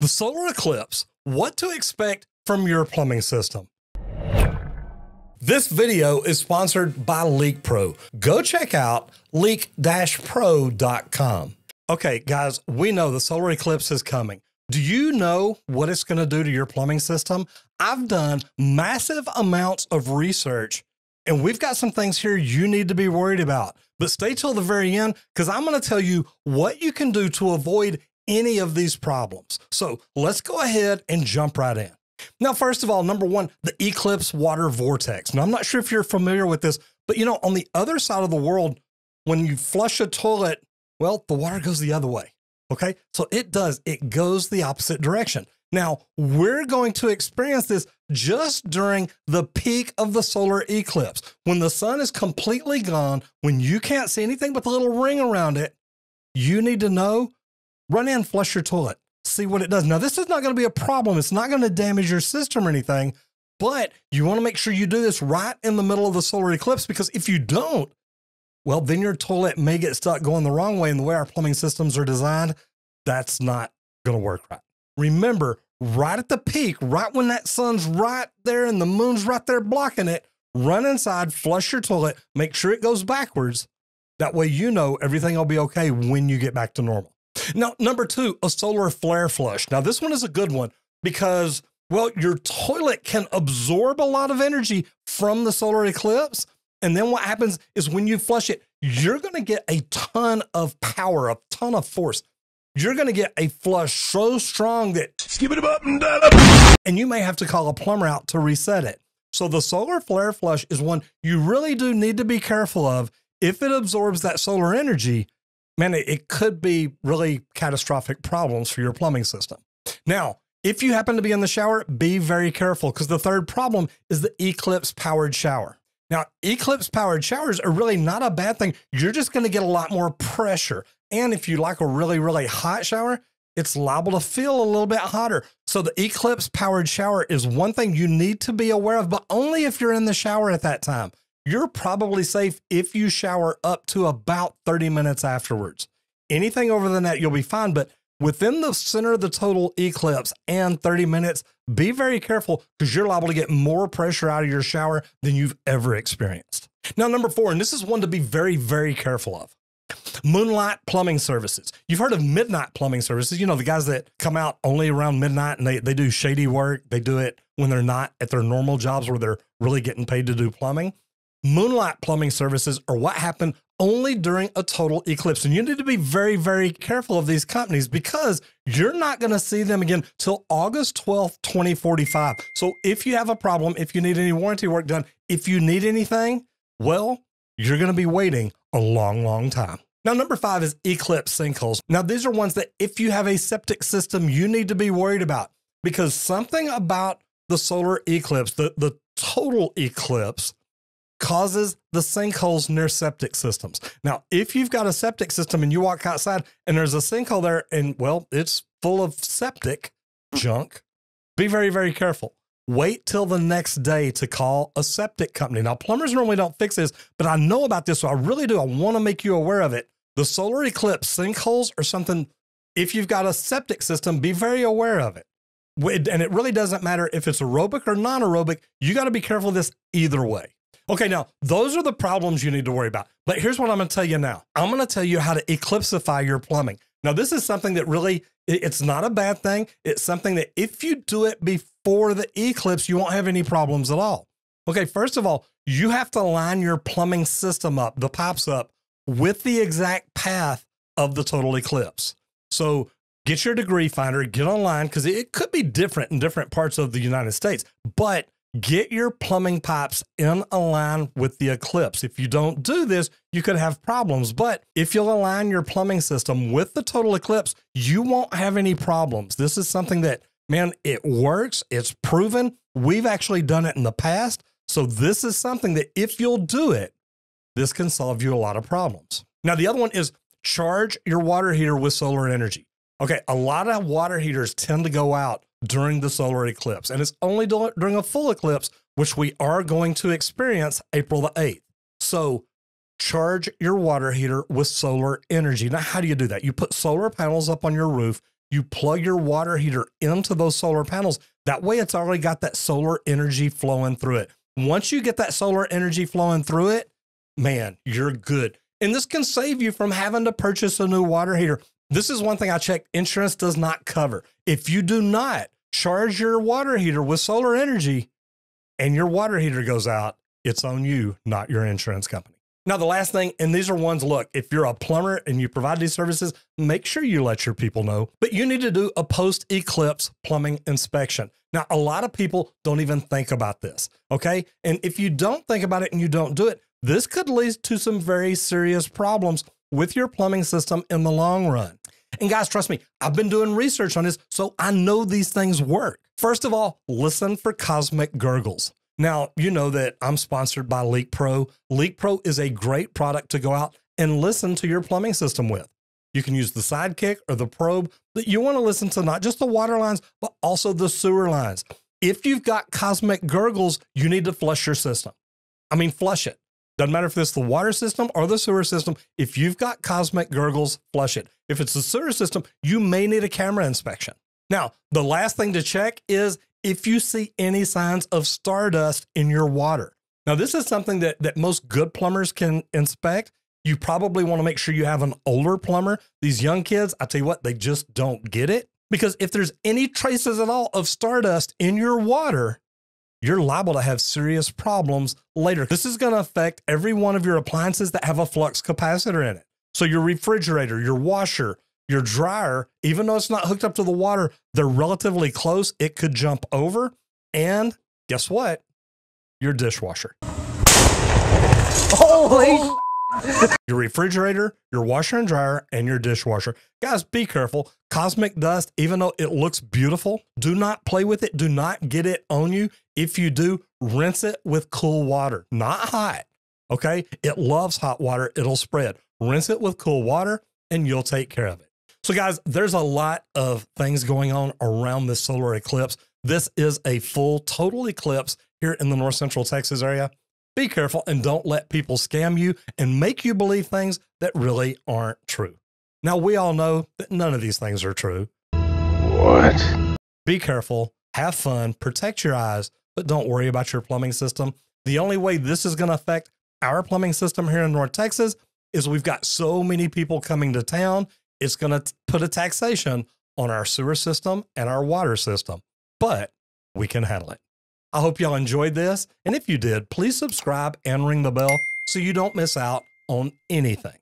The solar eclipse, what to expect from your plumbing system. This video is sponsored by Leak Pro. Go check out leak-pro.com. Okay, guys, we know the solar eclipse is coming. Do you know what it's going to do to your plumbing system? I've done massive amounts of research and we've got some things here you need to be worried about. But stay till the very end because I'm going to tell you what you can do to avoid any of these problems. So let's go ahead and jump right in. Now, first of all, number one, the eclipse water vortex. Now, I'm not sure if you're familiar with this, but you know, on the other side of the world, when you flush a toilet, well, the water goes the other way. Okay. So it does, it goes the opposite direction. Now, we're going to experience this just during the peak of the solar eclipse. When the sun is completely gone, when you can't see anything but the little ring around it, you need to know run in, flush your toilet, see what it does. Now, this is not going to be a problem. It's not going to damage your system or anything, but you want to make sure you do this right in the middle of the solar eclipse because if you don't, well, then your toilet may get stuck going the wrong way. And the way our plumbing systems are designed, that's not going to work right. Remember, right at the peak, right when that sun's right there and the moon's right there blocking it, run inside, flush your toilet, make sure it goes backwards. That way, you know everything will be okay when you get back to normal. Now, number two, a solar flare flush. Now, this one is a good one because, well, your toilet can absorb a lot of energy from the solar eclipse. And then what happens is when you flush it, you're going to get a ton of power, a ton of force. You're going to get a flush so strong that skip it up and down, and you may have to call a plumber out to reset it. So the solar flare flush is one you really do need to be careful of. If it absorbs that solar energy, man, it, could be really catastrophic problems for your plumbing system. Now, if you happen to be in the shower, be very careful because the third problem is the eclipse powered shower. Now, eclipse powered showers are really not a bad thing. You're just going to get a lot more pressure. And if you like a really, really hot shower, it's liable to feel a little bit hotter. So the eclipse powered shower is one thing you need to be aware of, but only if you're in the shower at that time. You're probably safe if you shower up to about 30 minutes afterwards. Anything over than that, you'll be fine. But within the center of the total eclipse and 30 minutes, be very careful because you're liable to get more pressure out of your shower than you've ever experienced. Now, number four, and this is one to be very, very careful of. Moonlight Plumbing Services. You've heard of Midnight Plumbing Services. You know, the guys that come out only around midnight and they, they do shady work. They do it when they're not at their normal jobs where they're really getting paid to do plumbing. Moonlight Plumbing Services are what happen only during a total eclipse. And you need to be very, very careful of these companies because you're not going to see them again till August 12th, 2045. So if you have a problem, if you need any warranty work done, if you need anything, well, you're going to be waiting a long, long time. Now, number five is eclipse sinkholes. Now, these are ones that if you have a septic system, you need to be worried about because something about the solar eclipse, the, the total eclipse, causes the sinkholes near septic systems. Now, if you've got a septic system and you walk outside and there's a sinkhole there and, well, it's full of septic junk, be very, very careful. Wait till the next day to call a septic company. Now, plumbers normally don't fix this, but I know about this, so I really do. I want to make you aware of it. The solar eclipse sinkholes are something, if you've got a septic system, be very aware of it. And it really doesn't matter if it's aerobic or non aerobic, you got to be careful of this either way. Okay, now those are the problems you need to worry about. But here's what I'm going to tell you now. I'm going to tell you how to eclipsify your plumbing. Now, this is something that really it's not a bad thing. It's something that if you do it before the eclipse, you won't have any problems at all. Okay, first of all, you have to line your plumbing system up, the pipes up, with the exact path of the total eclipse. So get your degree finder, get online, because it could be different in different parts of the United States. But Get your plumbing pipes in line with the eclipse. If you don't do this, you could have problems. But if you'll align your plumbing system with the total eclipse, you won't have any problems. This is something that, man, it works. It's proven. We've actually done it in the past. So this is something that if you'll do it, this can solve you a lot of problems. Now, the other one is charge your water heater with solar energy. Okay, a lot of water heaters tend to go out during the solar eclipse. And it's only during a full eclipse, which we are going to experience April the 8th. So charge your water heater with solar energy. Now, how do you do that? You put solar panels up on your roof, you plug your water heater into those solar panels. That way, it's already got that solar energy flowing through it. Once you get that solar energy flowing through it, man, you're good. And this can save you from having to purchase a new water heater. This is one thing I checked insurance does not cover. If you do not charge your water heater with solar energy and your water heater goes out, it's on you, not your insurance company. Now, the last thing, and these are ones look, if you're a plumber and you provide these services, make sure you let your people know, but you need to do a post eclipse plumbing inspection. Now, a lot of people don't even think about this, okay? And if you don't think about it and you don't do it, this could lead to some very serious problems with your plumbing system in the long run. And guys, trust me, I've been doing research on this, so I know these things work. First of all, listen for cosmic gurgles. Now, you know that I'm sponsored by Leak Pro. Leak Pro is a great product to go out and listen to your plumbing system with. You can use the sidekick or the probe, but you want to listen to not just the water lines, but also the sewer lines. If you've got cosmic gurgles, you need to flush your system. I mean, flush it. Doesn't matter if it's the water system or the sewer system. If you've got cosmic gurgles, flush it. If it's the sewer system, you may need a camera inspection. Now, the last thing to check is if you see any signs of stardust in your water. Now, this is something that, that most good plumbers can inspect. You probably want to make sure you have an older plumber. These young kids, I tell you what, they just don't get it. Because if there's any traces at all of stardust in your water, you're liable to have serious problems later. This is going to affect every one of your appliances that have a flux capacitor in it. So, your refrigerator, your washer, your dryer, even though it's not hooked up to the water, they're relatively close. It could jump over. And guess what? Your dishwasher. Holy oh. your refrigerator, your washer and dryer, and your dishwasher. Guys, be careful. Cosmic dust, even though it looks beautiful, do not play with it. Do not get it on you. If you do, rinse it with cool water, not hot. Okay. It loves hot water, it'll spread. Rinse it with cool water, and you'll take care of it. So, guys, there's a lot of things going on around this solar eclipse. This is a full total eclipse here in the north central Texas area. Be careful and don't let people scam you and make you believe things that really aren't true. Now, we all know that none of these things are true. What? Be careful, have fun, protect your eyes, but don't worry about your plumbing system. The only way this is going to affect our plumbing system here in North Texas is we've got so many people coming to town it's going to put a taxation on our sewer system and our water system, but we can handle it. I hope y'all enjoyed this. And if you did, please subscribe and ring the bell so you don't miss out on anything.